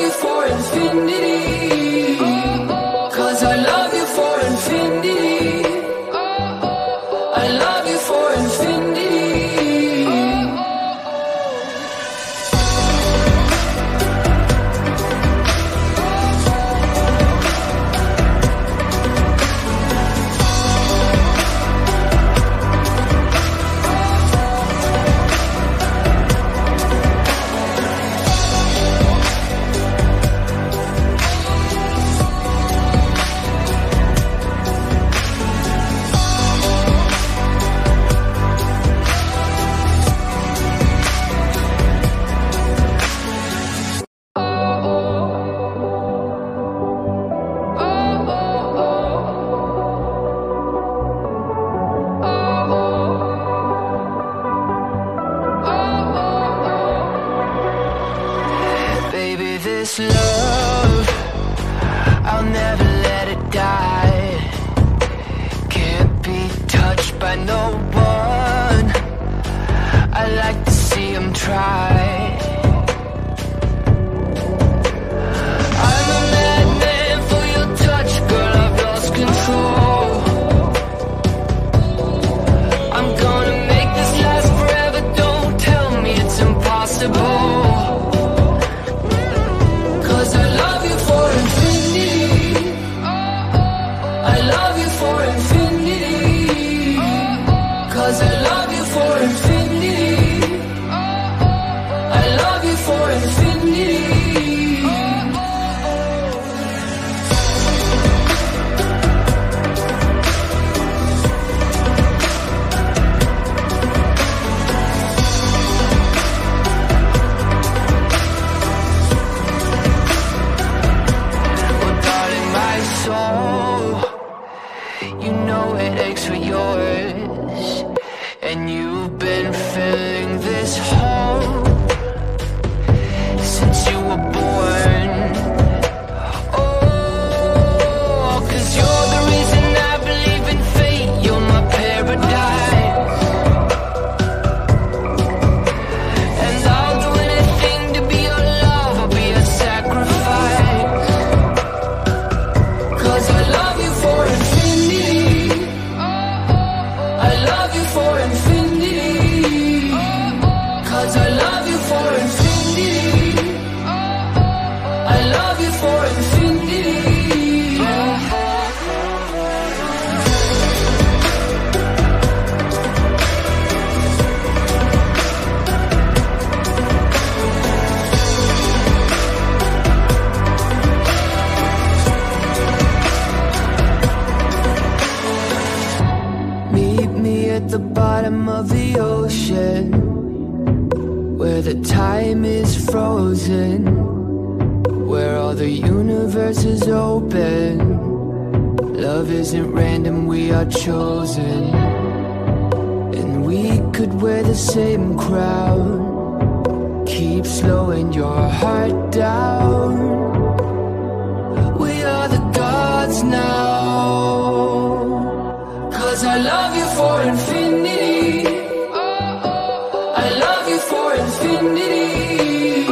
you for infinity. since you where all the universe is open. Love isn't random, we are chosen. And we could wear the same crown. Keep slowing your heart down. We are the gods now. Cause I love you for infinity. I love you for infinity.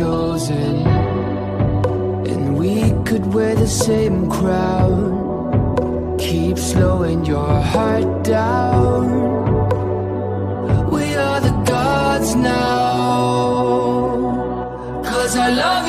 chosen. And we could wear the same crown. Keep slowing your heart down. We are the gods now. Cause I love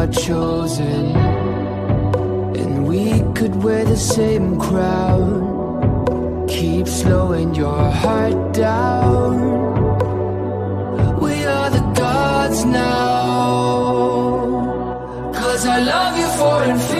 are chosen And we could wear the same crown. Keep slowing your heart down. We are the gods now. Cause I love you for infinity.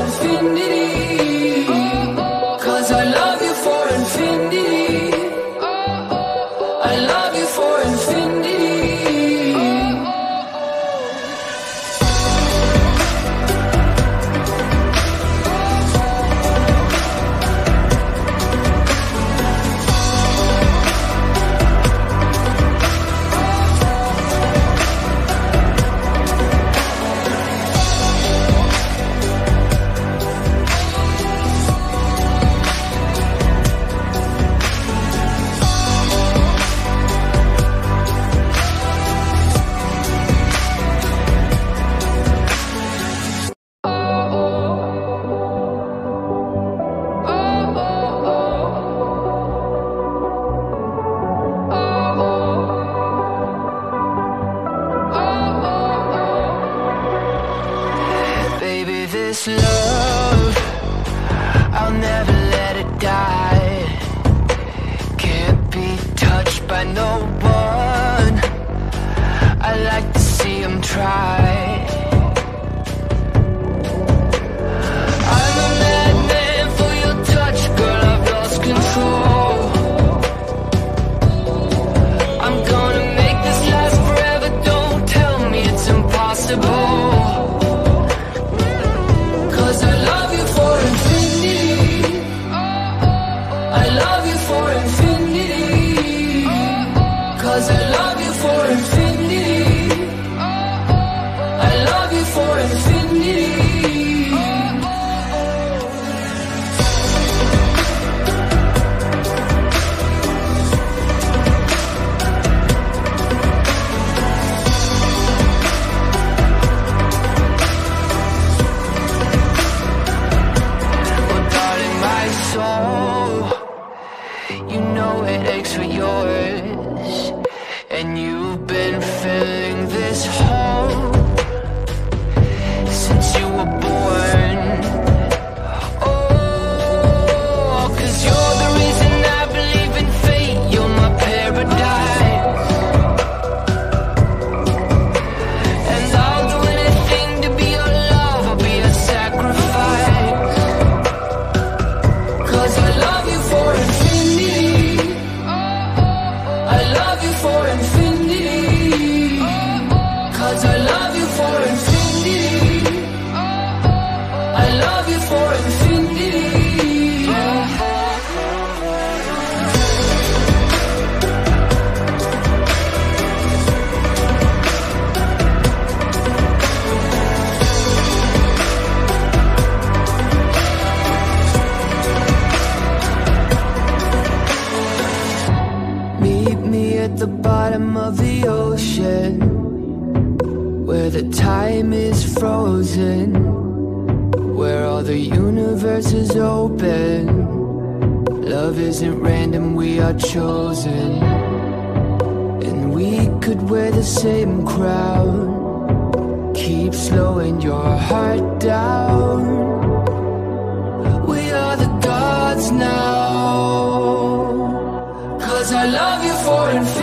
infinity. the same crowd Keep slowing your heart down. We are the gods now Cause I love you for infinity